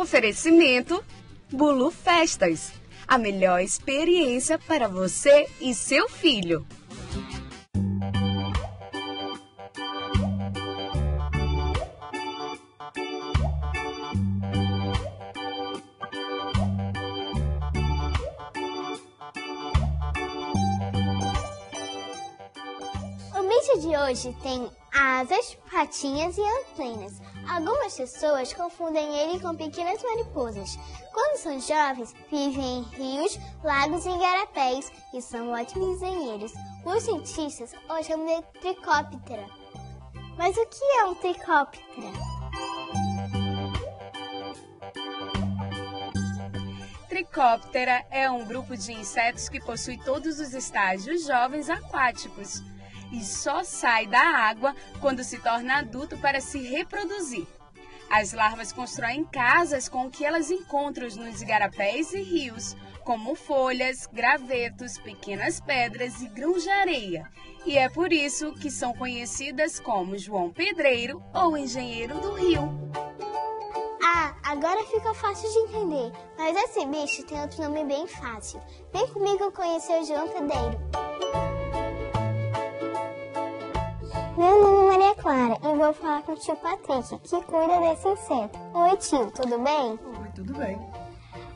Oferecimento Bulu Festas. A melhor experiência para você e seu filho. bicho de hoje tem asas, patinhas e antenas. Algumas pessoas confundem ele com pequenas mariposas. Quando são jovens, vivem em rios, lagos e igarapés e são ótimos engenheiros. Os cientistas o chamam de tricóptera. Mas o que é um tricóptera? Tricóptera é um grupo de insetos que possui todos os estágios jovens aquáticos e só sai da água quando se torna adulto para se reproduzir. As larvas constroem casas com o que elas encontram nos igarapés e rios, como folhas, gravetos, pequenas pedras e grãos de areia. E é por isso que são conhecidas como João Pedreiro ou Engenheiro do Rio. Ah, agora fica fácil de entender. Mas esse bicho tem outro nome bem fácil. Vem comigo conhecer o João Pedreiro. Clara e vou falar com o tio Patrick, que cuida desse inseto. Oi, tio, tudo bem? Oi, tudo bem.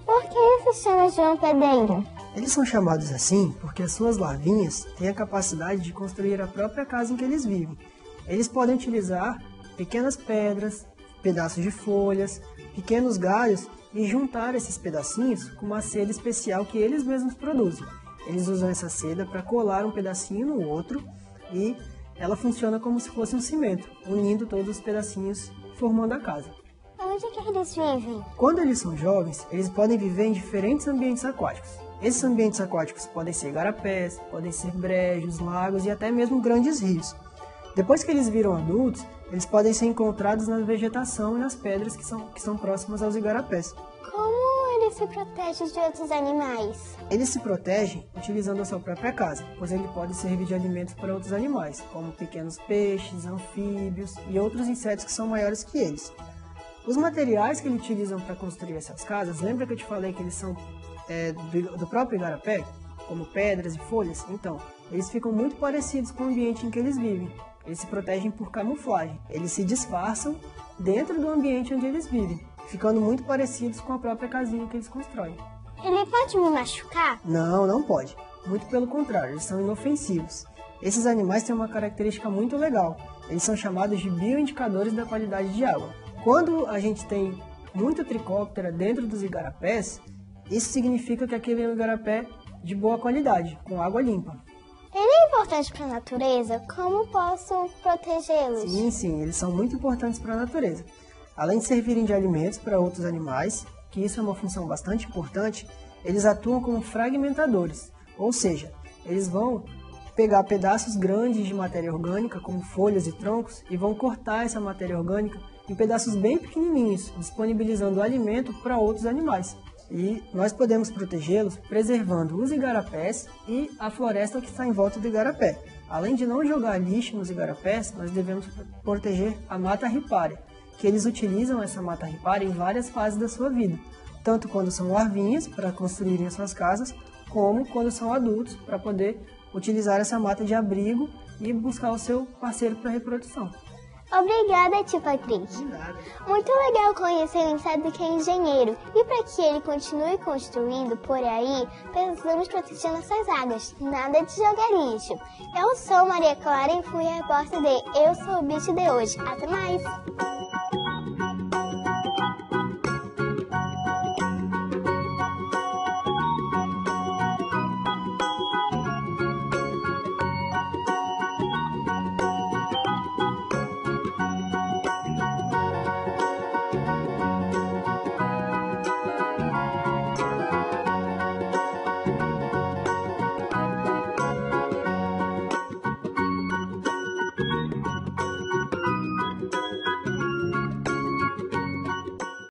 Por que ele se chama João Pedreiro? Eles são chamados assim porque as suas larvinhas têm a capacidade de construir a própria casa em que eles vivem. Eles podem utilizar pequenas pedras, pedaços de folhas, pequenos galhos e juntar esses pedacinhos com uma seda especial que eles mesmos produzem. Eles usam essa seda para colar um pedacinho no outro e ela funciona como se fosse um cimento, unindo todos os pedacinhos formando a casa. Onde é que eles vivem? Quando eles são jovens, eles podem viver em diferentes ambientes aquáticos. Esses ambientes aquáticos podem ser garapés, podem ser brejos, lagos e até mesmo grandes rios. Depois que eles viram adultos, eles podem ser encontrados na vegetação e nas pedras que são, que são próximas aos igarapés. Se protege de outros animais? Ele se protege utilizando a sua própria casa, pois ele pode servir de alimento para outros animais, como pequenos peixes, anfíbios e outros insetos que são maiores que eles. Os materiais que eles utilizam para construir essas casas, lembra que eu te falei que eles são é, do, do próprio igarapé, como pedras e folhas? Então, eles ficam muito parecidos com o ambiente em que eles vivem. Eles se protegem por camuflagem. Eles se disfarçam dentro do ambiente onde eles vivem, ficando muito parecidos com a própria casinha que eles constroem. Ele pode me machucar? Não, não pode. Muito pelo contrário, eles são inofensivos. Esses animais têm uma característica muito legal. Eles são chamados de bioindicadores da qualidade de água. Quando a gente tem muito tricóptera dentro dos igarapés, isso significa que aquele é um igarapé de boa qualidade, com água limpa. Ele é importante para a natureza? Como posso protegê-los? Sim, sim, eles são muito importantes para a natureza. Além de servirem de alimentos para outros animais, que isso é uma função bastante importante, eles atuam como fragmentadores, ou seja, eles vão pegar pedaços grandes de matéria orgânica, como folhas e troncos, e vão cortar essa matéria orgânica em pedaços bem pequenininhos, disponibilizando alimento para outros animais. E nós podemos protegê-los preservando os igarapés e a floresta que está em volta do igarapé. Além de não jogar lixo nos igarapés, nós devemos proteger a mata ripária, que eles utilizam essa mata ripária em várias fases da sua vida, tanto quando são larvinhas para construírem as suas casas, como quando são adultos para poder utilizar essa mata de abrigo e buscar o seu parceiro para reprodução. Obrigada, tio Patrick. Muito legal conhecer o inseto que é engenheiro. E para que ele continue construindo por aí, precisamos proteger nossas águas. Nada de jogar lixo. Eu sou Maria Clara e fui a repórter de Eu Sou o Bicho de hoje. Até mais!